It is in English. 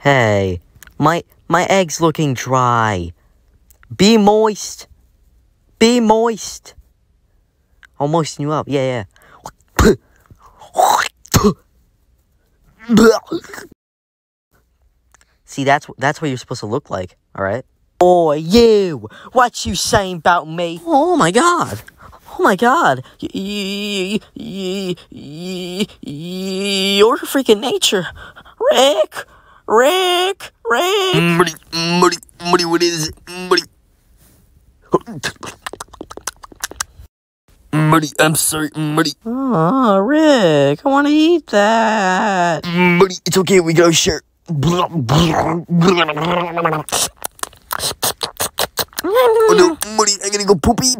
Hey, my my egg's looking dry. Be moist. Be moist. I'll moisten you up. Yeah, yeah. See, that's that's what you're supposed to look like. All right. Boy, you. What you saying about me? Oh my god. Oh my god. You're freaking nature. Rick. Rick. Rick. Muddy, muddy, muddy, what is it? Muddy. Muddy, I'm sorry, Muddy. Oh, Rick. I want to eat that. Muddy, it's okay, we gotta share. Oh no, Muddy, I gotta go poopy.